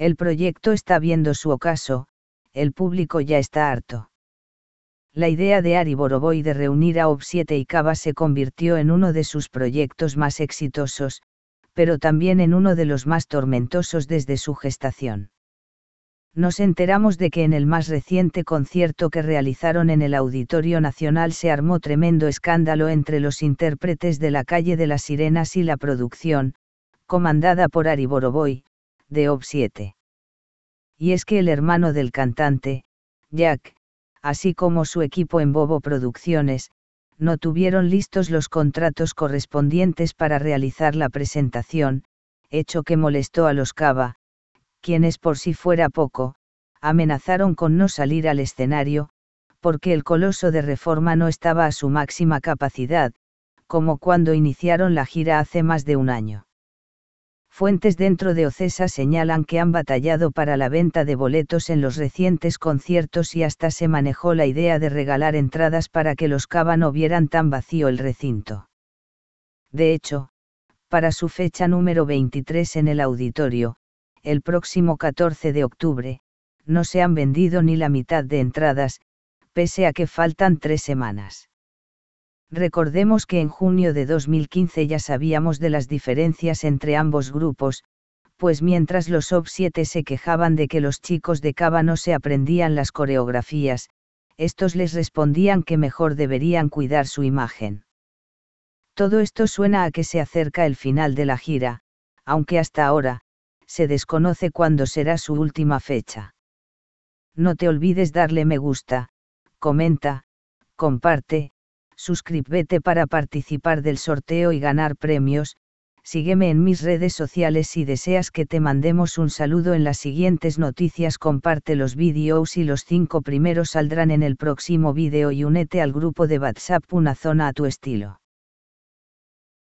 El proyecto está viendo su ocaso, el público ya está harto. La idea de Ari de reunir a OB7 y Cava se convirtió en uno de sus proyectos más exitosos, pero también en uno de los más tormentosos desde su gestación. Nos enteramos de que en el más reciente concierto que realizaron en el Auditorio Nacional se armó tremendo escándalo entre los intérpretes de la calle de las Sirenas y la producción, comandada por Ari de OB7. Y es que el hermano del cantante, Jack, así como su equipo en Bobo Producciones, no tuvieron listos los contratos correspondientes para realizar la presentación, hecho que molestó a los Cava, quienes por si fuera poco, amenazaron con no salir al escenario, porque el coloso de reforma no estaba a su máxima capacidad, como cuando iniciaron la gira hace más de un año. Fuentes dentro de Ocesa señalan que han batallado para la venta de boletos en los recientes conciertos y hasta se manejó la idea de regalar entradas para que los Cava no vieran tan vacío el recinto. De hecho, para su fecha número 23 en el auditorio, el próximo 14 de octubre, no se han vendido ni la mitad de entradas, pese a que faltan tres semanas. Recordemos que en junio de 2015 ya sabíamos de las diferencias entre ambos grupos, pues mientras los OP7 se quejaban de que los chicos de Cava no se aprendían las coreografías, estos les respondían que mejor deberían cuidar su imagen. Todo esto suena a que se acerca el final de la gira, aunque hasta ahora, se desconoce cuándo será su última fecha. No te olvides darle me gusta, comenta, comparte, suscríbete para participar del sorteo y ganar premios, sígueme en mis redes sociales si deseas que te mandemos un saludo en las siguientes noticias comparte los vídeos y los cinco primeros saldrán en el próximo vídeo y únete al grupo de WhatsApp Una Zona a tu estilo.